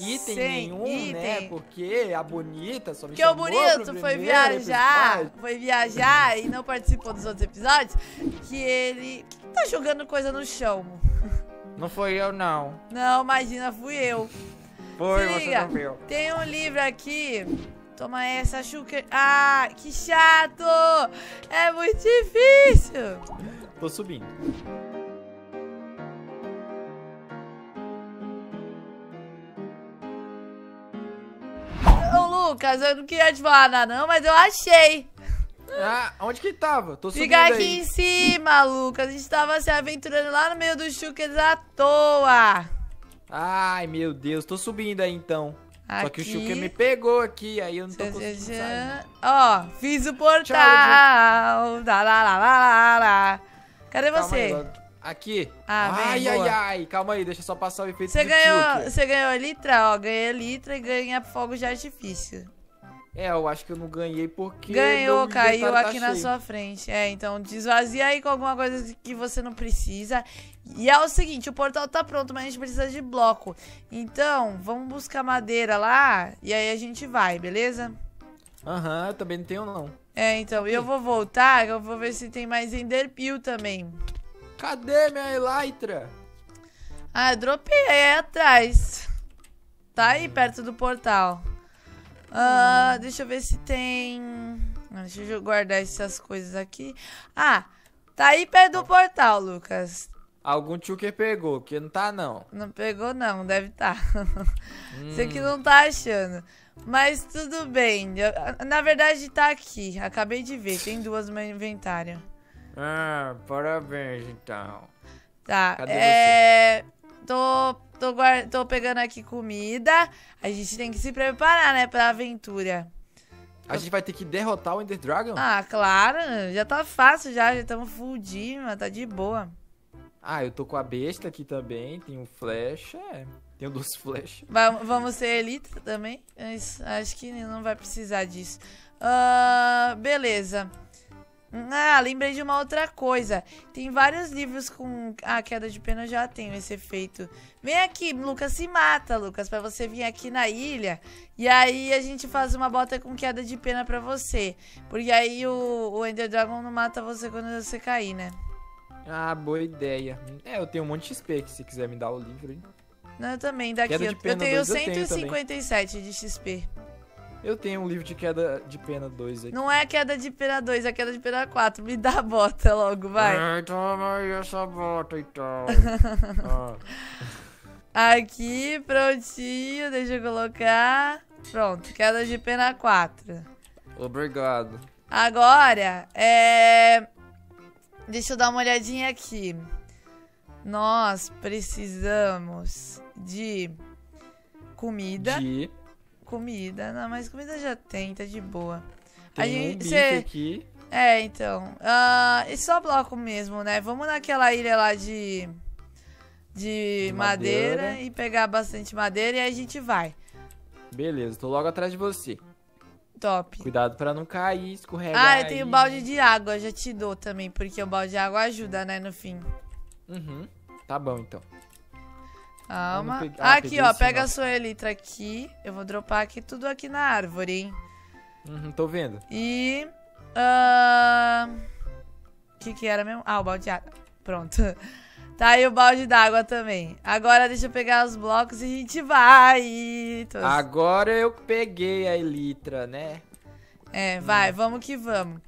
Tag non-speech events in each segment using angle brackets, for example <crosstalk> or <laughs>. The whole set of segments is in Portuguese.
item Sem nenhum, né? item. Porque a bonita só me Porque o bonito foi viajar, episódio. foi viajar e não participou dos outros episódios, que ele tá jogando coisa no chão. Não foi eu, não. Não, imagina, fui eu. Foi, Se você liga, não viu. Tem um livro aqui. Toma essa, Xuca. Ah, que chato! É muito difícil. Tô subindo. Lucas, eu não queria te falar nada, não, mas eu achei. Ah, onde que tava? Tô subindo Fica aqui aí. em cima, Lucas. A gente tava se aventurando lá no meio dos Chuckers à toa. Ai, meu Deus, tô subindo aí então. Só que o Aqui. Chuka me pegou aqui, aí eu não tô conseguindo sair. Ó, fiz o portal. Tchau, Lá, lá, lá, lá, lá. Cadê Calma você? aí. Aqui. Ah, vem, ai, boa. ai, ai. Calma aí, deixa eu só passar o efeito Você ganhou, você ganhou a litra, ó. Ganhei a litra e ganha fogo de artifício. É, eu acho que eu não ganhei porque. Ganhou, caiu tá aqui na cheio. sua frente. É, então desvazia aí com alguma coisa que você não precisa. E é o seguinte, o portal tá pronto, mas a gente precisa de bloco. Então, vamos buscar madeira lá e aí a gente vai, beleza? Aham, eu também não tenho não. É, então, e eu vou voltar, eu vou ver se tem mais Enderpeel também. Cadê minha Elytra? Ah, eu dropei aí atrás. Tá aí perto do portal. Ah, deixa eu ver se tem. Ah, Deixa eu guardar essas coisas aqui. Ah, tá aí perto do portal, Lucas. Algum Chuker pegou, porque não tá não. Não pegou, não, deve <laughs> estar. Hum, Você que não tá achando. Mas tudo bem. Eu- na verdade, tá aqui. Acabei de ver. Tem duas no meu inventário. Ah, parabéns então. Tá, Cadê é. Tô, tô, guar- tô pegando aqui comida. A gente tem que se preparar, né, pra aventura. A gente vai ter que derrotar o Ender Dragon? Ah, claro, já tá fácil já, já estamos full dia, mas tá de boa. Ah, eu tô com a besta aqui também, tenho flecha, é. Tenho duas <laughs> flechas. Va- vamos ser elite também? Mas acho que não vai precisar disso. Ah, beleza. Ah, lembrei de uma outra coisa. Tem vários livros com a queda de pena, eu já tenho esse efeito. Vem aqui, Lucas, se mata, Lucas, pra você vir aqui na ilha. E aí a gente faz uma bota com queda de pena pra você. Porque aí o, o Ender Dragon não mata você quando você cair, né? Ah, boa ideia. É, eu tenho um monte de XP que se quiser me dar o livro, hein? Não, eu também, daqui. Eu, eu tenho dois eu tenho. 157 de XP. Eu tenho um livro de queda de pena 2 aqui. Não é a queda de pena 2, é a queda de pena 4. Me dá a bota logo, vai. Ai, toma aí essa bota então. <laughs> Ah, Aqui, prontinho, deixa eu colocar. Pronto, queda de pena 4. obrigado. Agora, é. Deixa eu dar uma olhadinha aqui. Nós precisamos de comida. De... Comida. Não, mas comida já tem, tá de boa. A Tem um gente- bife cê- aqui. É, então. Ah, e só bloco mesmo, né? Vamos naquela ilha lá de. De De madeira. madeira. e pegar bastante madeira e aí a gente vai. Beleza, tô logo atrás de você. Top. Cuidado pra não cair, escorregar Ah, eu tenho aí. balde de água, já te dou também, porque o balde de água ajuda, né, no fim. Uhum. Tá bom, então. Calma. peguei- ah, aqui, ó, pega a sua elitra aqui. Eu vou dropar aqui tudo aqui na árvore, hein? Uhum, tô vendo. E. O que que era mesmo? Ah, o balde de água. Pronto. <laughs> Tá aí o balde d'água também. Agora deixa eu pegar os blocos e a gente vai. Tô- Agora eu peguei a Elitra, né? É, vai, vamos que vamos.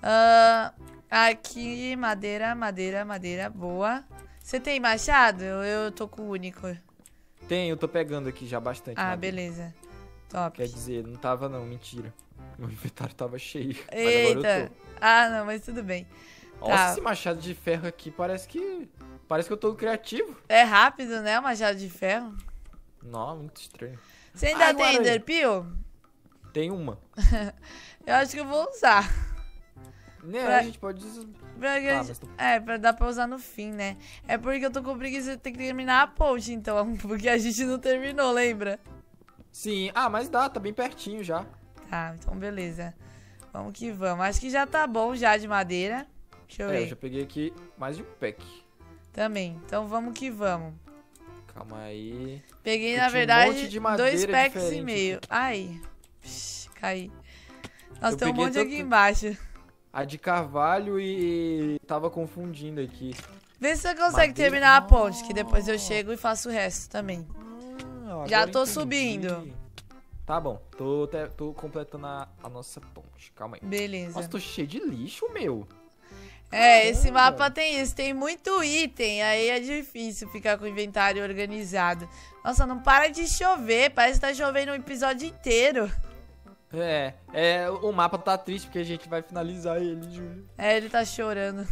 Ah, aqui, madeira, madeira, madeira, boa. Você tem machado? Eu, eu tô com o único. Tem, eu tô pegando aqui já bastante. Ah, madeira. beleza. Top. Quer dizer, não tava não, mentira. Meu inventário tava cheio. <laughs> Eita. Ah, não, mas tudo bem. Nossa, Tá. esse machado de ferro aqui parece que. Parece que eu tô criativo. É rápido, né? O machado de ferro. Não, muito estranho. Você ainda Ai, tem aranha. Enderpeel? Tem uma. <laughs> Eu acho que eu vou usar. Né, Pra- a gente pode. usar- Pra que a gente- mas tô- É, pra dar pra usar no fim, né? É porque eu tô com preguiça de ter que terminar a ponte, então. <laughs> Porque a gente não terminou, lembra? Sim, ah, mas dá, tá bem pertinho já. Tá, então beleza. Vamos que vamos. Acho que já tá bom já de madeira. Deixa eu É, eu ver. já peguei aqui mais de um pack. Também. Então vamos que vamos. Calma aí. Peguei, Eu na um verdade, madeira dois packs e meio. Ai. Psh, caí. Nossa, Eu tem um monte aqui tanto- embaixo. A de carvalho e tava confundindo aqui. Vê se você consegue Madeira- terminar a ponte, que depois eu chego e faço o resto também. Ah, Já tô entendi. subindo. Tá bom, tô, tô completando a, a nossa ponte. Calma aí. Beleza. Nossa, tô cheio de lixo, meu. É, esse Caramba. mapa tem isso, tem muito item, aí é difícil ficar com o inventário organizado. Nossa, não para de chover, parece que tá chovendo o episódio inteiro. É, é, o mapa tá triste porque a gente vai finalizar ele, Júlio. É, ele tá chorando.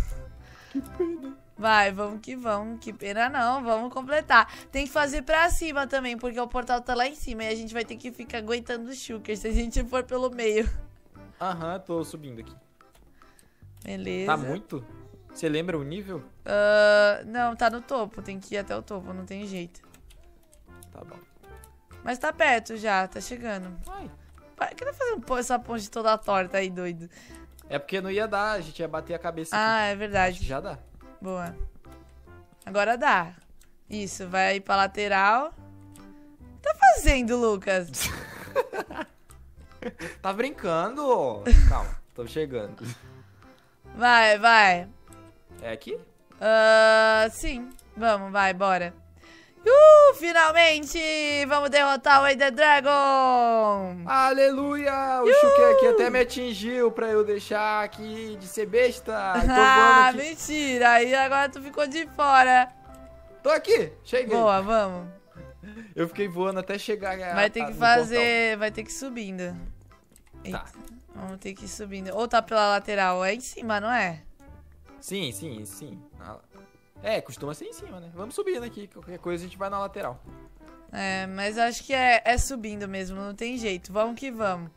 Que pena. Vai, vamos que vamos, que pena não, vamos completar. Tem que fazer pra cima também, porque o portal tá lá em cima e a gente vai ter que ficar aguentando o Shulker se a gente for pelo meio. Aham, tô subindo aqui. Beleza. Tá muito? Você lembra o nível? Ah, não, tá no topo, tem que ir até o topo, não tem jeito. Tá bom. Mas tá perto já, tá chegando. Ai. Que tá fazendo essa ponte toda torta aí, doido? É porque não ia dar, a gente ia bater a cabeça aqui. Ah, é Acho que verdade. já dá. Boa. Agora dá. Isso, vai aí pra lateral. O que tá fazendo, Lucas? <laughs> Tá brincando? Calma, tô chegando. Vai, vai. É aqui? Ah, sim, vamos, vai, bora. Uh, finalmente! Vamos derrotar o Ender Dragon! Aleluia! O Shuker aqui até me atingiu pra eu deixar aqui de ser besta. <laughs> Ah, mentira! Aí agora tu ficou de fora. Tô aqui, cheguei. Boa, vamos. Eu fiquei voando até chegar a, Vai ter que fazer. Vai ter que ir subindo. Eita. Tá. Vamos ter que ir subindo. Ou tá pela lateral? É em cima, não é? portal. Sim, sim, sim. É, costuma ser em cima, né? Vamos subindo aqui. Qualquer coisa a gente vai na lateral. É, mas acho que é, é subindo mesmo, não tem jeito. Vamos que vamos.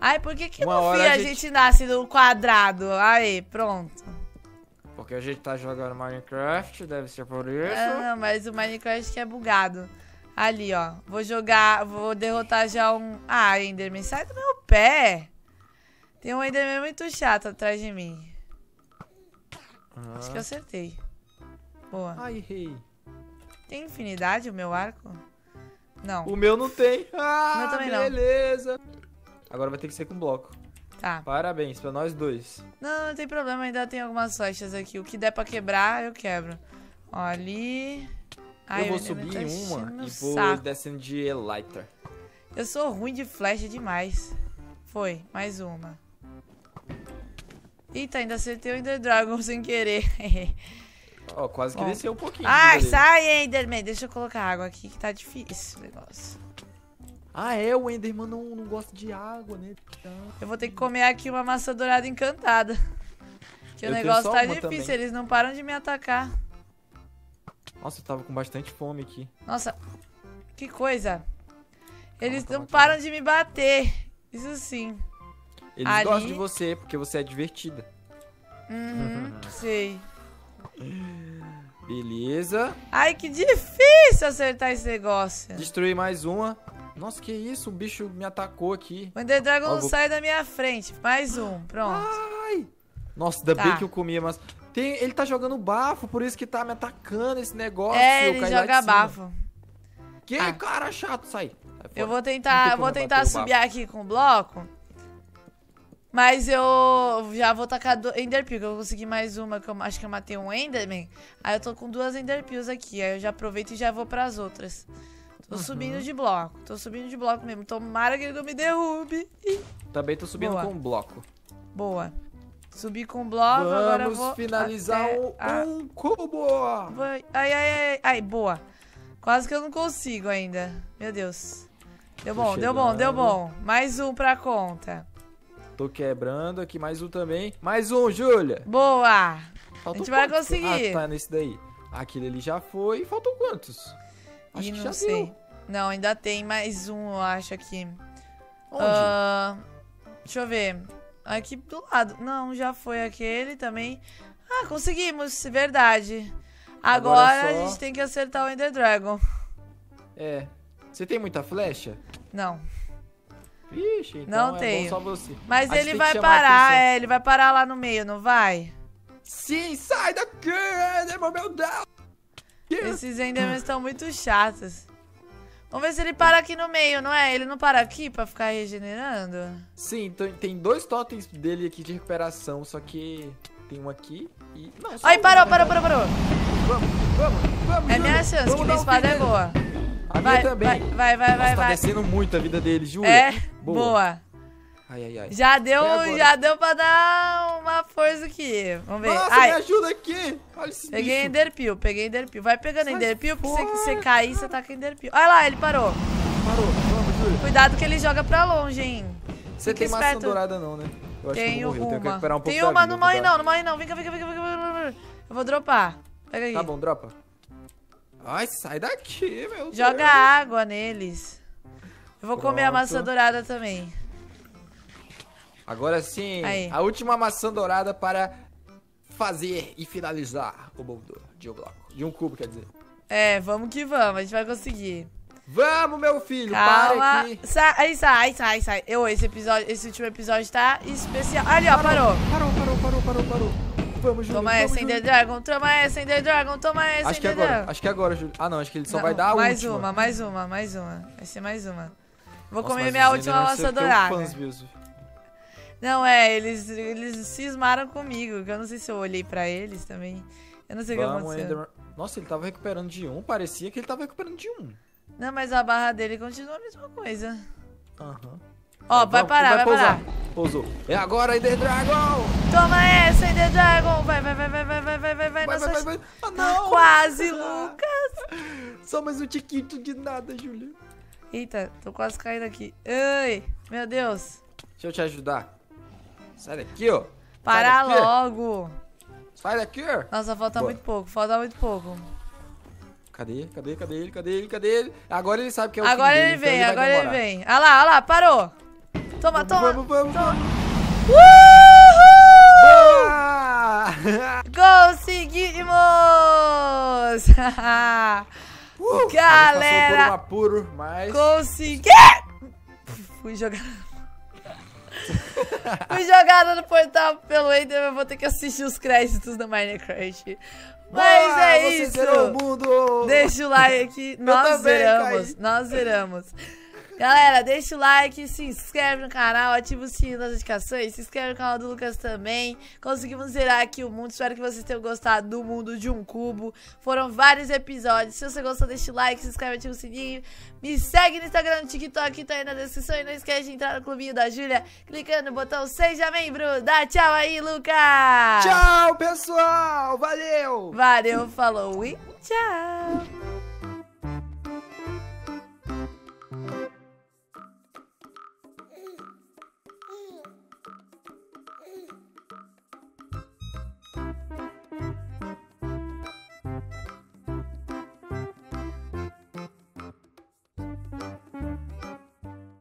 Ai, por que, que Uma no fim a a gente... gente- nasce no quadrado? Aí, pronto. Porque a gente tá jogando Minecraft, deve ser por isso. Ah, não, mas o Minecraft que é bugado. Ali, ó. Vou jogar, vou derrotar já um... Ah, Enderman, sai do meu pé. Tem um Enderman muito chato atrás de mim. Ah. Acho que eu acertei. Boa. Ai, errei. Tem infinidade o meu arco? Não. O meu não tem. Ah, também não. beleza. Agora vai ter que ser com bloco. Tá. Parabéns pra nós dois. Não, não tem problema, ainda tem algumas flechas aqui. O que der pra quebrar, eu quebro. Ó, ali. Ai, eu vou subir tá em uma e vou saco. descendo de Elytra. Eu sou ruim de flecha demais. Foi, mais uma. Eita, ainda acertei o Ender Dragon <laughs> sem querer. <laughs> Ó, quase que Bom. desceu um pouquinho. Ai, sai, Enderman. Deixa eu colocar água aqui que tá difícil o negócio. Ah, é, o Enderman não, não gosta de água, né? Então... Eu vou ter que comer aqui uma maçã dourada encantada. Que o Eu tenho negócio tá difícil, também. eles não param de me atacar. Nossa, eu tava com bastante fome aqui. Nossa, que coisa. Eles Calma, não calma, param de me bater. Isso sim. Eles Ali. gostam de você, porque você é divertida. Uhum, <laughs> sei. Beleza. Ai, que difícil acertar esse negócio. Destruí mais uma. Nossa, que isso? O bicho me atacou aqui. O Ender Dragon não vou- sai da minha frente. Mais um, pronto. Ai! Nossa, ainda Tá. bem que eu comia, mas... Tem, ele tá jogando bafo, por isso que tá me atacando esse negócio. é, ele joga bafo. Que Ah. cara chato, sai. Sai Eu vou tentar, eu vou tentar subir aqui com o bloco. Mas eu já vou tacar do Enderpeel, que eu consegui mais uma, que eu acho que eu matei um Enderman. Aí eu tô com duas Enderpeels aqui, aí eu já aproveito e já vou pras outras. Tô Uhum. subindo de bloco, tô subindo de bloco mesmo. Tomara que ele não me derrube. Também tô subindo Boa. com um bloco. Boa. Subi com bloco, agora eu Vamos vou finalizar até o, a- um cubo. Vai. Ai, ai, ai, ai, boa. Quase que eu não consigo ainda. Meu Deus. Deu bom, deu bom, deu bom. Mais um pra conta. Tô quebrando aqui, mais um também. Mais um, Júlia. Boa! Faltou gente vai quantos? conseguir. Ah, tá nesse daí. Aquele ali já foi. Faltam quantos? Acho Ih, que não já sei. deu. Não, ainda tem mais um, eu acho, aqui. Onde? Ah, deixa eu ver. Aqui do lado. Não, já foi aquele também. Ah, conseguimos, verdade. Agora, Agora a só- gente tem que acertar o Ender Dragon. É. Você tem muita flecha? Não. Vixe, então Não é tenho. só você. Mas ele vai parar, é, ele vai parar lá no meio, não vai? Sim, sai daqui, Enderman, meu Deus! Esses Endermans estão muito chatos. Vamos ver se ele para aqui no meio, não é? Ele não para aqui pra ficar regenerando? Sim, tem- dois totens dele aqui de recuperação, só que tem um aqui e... Não, Ai, parou, parou, parou, parou. Vamos, vamos, vamos, É minha chance, que minha espada é boa. A Vai, minha também. vai, vai, vai, Nossa, vai. tá vai. descendo muito a vida dele, Júlia. É, Boa. boa. Ai, ai, ai. Já deu, já deu pra dar uma força aqui. Vamos ver. Nossa, Ai, me ajuda aqui. Olha esse peguei bicho. Enderpeel, peguei Enderpeel. Vai pegando Sai Enderpeel, porque se você cair, você tá com Enderpeel. Olha lá, ele parou. Parou, vamos, Júlia. Cuidado que ele joga pra longe, hein. Você Fica tem maçã esperto. dourada não, né? Eu acho que eu Tenho vou morrer. Eu tenho que uma. recuperar um pouco Tem uma, vida, não morre não, não morre não. Vem cá, vem cá, vem cá, vem cá. Eu vou dropar. Pega aí. Tá bom, dropa. Ai, sai daqui, meu Joga Deus. água neles. Eu vou comer a Pronto. maçã dourada também. Agora sim, Aí. a última maçã dourada para fazer e finalizar o mundo de um bloco. De um cubo, quer dizer. É, vamos que vamos, a gente vai conseguir. Vamos, meu filho, para Calma. aqui. Sai, sai, sai, sai. Eu, esse episódio, esse último episódio tá especial. Ali, ó, parou. Parou, parou, parou, parou, parou. Vamos, Júlio. Toma vamos, essa. Ender Dragon. Toma essa, Ender Dragon. Toma essa, Acho que Ender agora, Dragon. acho que agora, Júlio. Ah, não, acho que ele só Não, vai dar a mais última. uma, mais uma, mais uma. Vai ser mais uma. Vou Nossa, comer minha última maçã tão dourada. Não, é, eles, eles cismaram comigo. que Eu não sei se eu olhei pra eles também. Eu não sei o que aconteceu. Enderman. Nossa, ele tava recuperando de um. Parecia que ele tava recuperando de um. Não, mas a barra dele continua a mesma coisa. Aham. Ó, vai Vamos, parar, vai, pousar. parar. Pousou. É agora, Ender Dragon! Toma Ah, não! <laughs> quase, Lucas. Só mais um tiquito de nada, Júlia. Eita, tô quase caindo aqui. Ai, meu Deus. Deixa eu te ajudar. Sai daqui, ó. Para Sai daqui. logo. Sai daqui, ó. Nossa, falta Boa. muito pouco, falta muito pouco. Cadê? Cadê? Cadê ele? Cadê ele? Cadê ele? Agora ele sabe que é o agora fim ele dele, vem, então agora vai ele demorar. vem. Olha lá, olha lá, parou. Toma, Vamos, toma. vamos, vamos, toma. vamos. Boa! <laughs> Conseguimos! <laughs> Uh, Galera! Apuro, mas... Consegui! Fui jogar. <laughs> Fui jogada no portal pelo Ender, eu vou ter que assistir os créditos do Minecraft. Mas Boa, é isso! Deixa o like, nós também, zeramos, nós zeramos. Galera, deixa o like, se inscreve no canal, ativa o sininho das notificações, se inscreve no canal do Lucas também. Conseguimos zerar aqui o mundo, espero que vocês tenham gostado do mundo de um cubo. Foram vários episódios, se você gostou, deixa o like, se inscreve, ativa o sininho. Me segue no Instagram, no TikTok, tá aí na descrição. E não esquece de entrar no clubinho da Júlia, clicando no botão Seja Membro. Dá tchau aí, Lucas! Tchau, pessoal! Valeu! Valeu, falou e tchau!